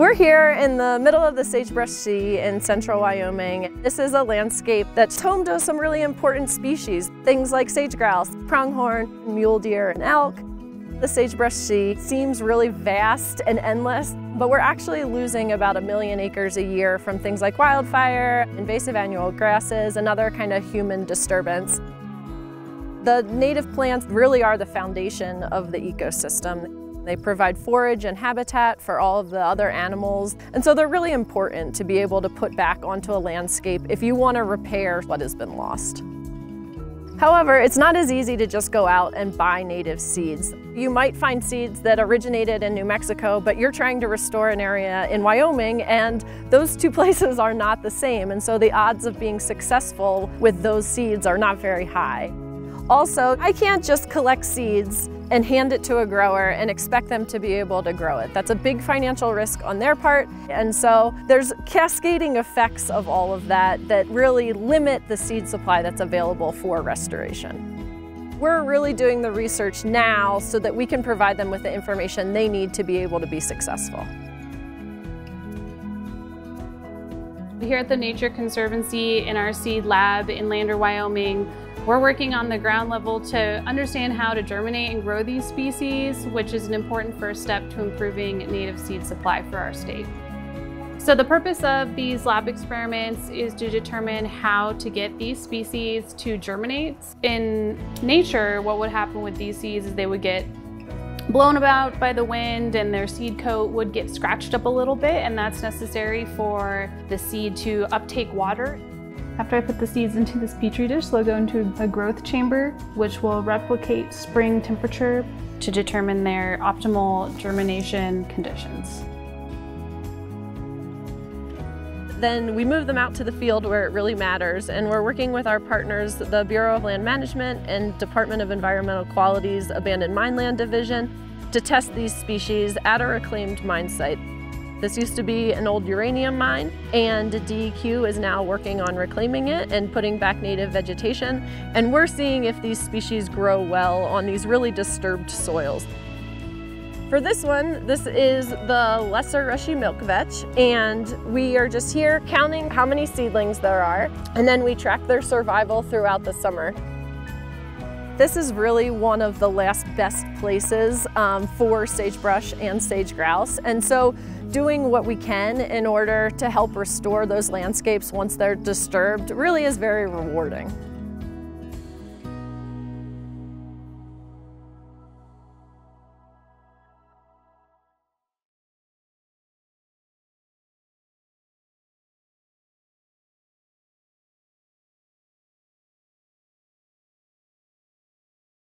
We're here in the middle of the Sagebrush Sea in central Wyoming. This is a landscape that's home to some really important species, things like sage grouse, pronghorn, mule deer, and elk. The Sagebrush Sea seems really vast and endless, but we're actually losing about a million acres a year from things like wildfire, invasive annual grasses, and other kind of human disturbance. The native plants really are the foundation of the ecosystem. They provide forage and habitat for all of the other animals, and so they're really important to be able to put back onto a landscape if you want to repair what has been lost. However, it's not as easy to just go out and buy native seeds. You might find seeds that originated in New Mexico, but you're trying to restore an area in Wyoming, and those two places are not the same, and so the odds of being successful with those seeds are not very high. Also, I can't just collect seeds and hand it to a grower and expect them to be able to grow it. That's a big financial risk on their part. And so there's cascading effects of all of that that really limit the seed supply that's available for restoration. We're really doing the research now so that we can provide them with the information they need to be able to be successful. Here at the Nature Conservancy in our seed lab in Lander, Wyoming, we're working on the ground level to understand how to germinate and grow these species, which is an important first step to improving native seed supply for our state. So the purpose of these lab experiments is to determine how to get these species to germinate. In nature, what would happen with these seeds is they would get blown about by the wind and their seed coat would get scratched up a little bit and that's necessary for the seed to uptake water. After I put the seeds into this petri dish, they'll go into a growth chamber, which will replicate spring temperature to determine their optimal germination conditions. Then we move them out to the field where it really matters, and we're working with our partners, the Bureau of Land Management and Department of Environmental Quality's Abandoned Mine Land Division to test these species at a reclaimed mine site. This used to be an old uranium mine and DEQ is now working on reclaiming it and putting back native vegetation. And we're seeing if these species grow well on these really disturbed soils. For this one, this is the lesser rushy milk vetch, and we are just here counting how many seedlings there are, and then we track their survival throughout the summer. This is really one of the last best places um, for sagebrush and sage grouse. And so doing what we can in order to help restore those landscapes once they're disturbed really is very rewarding.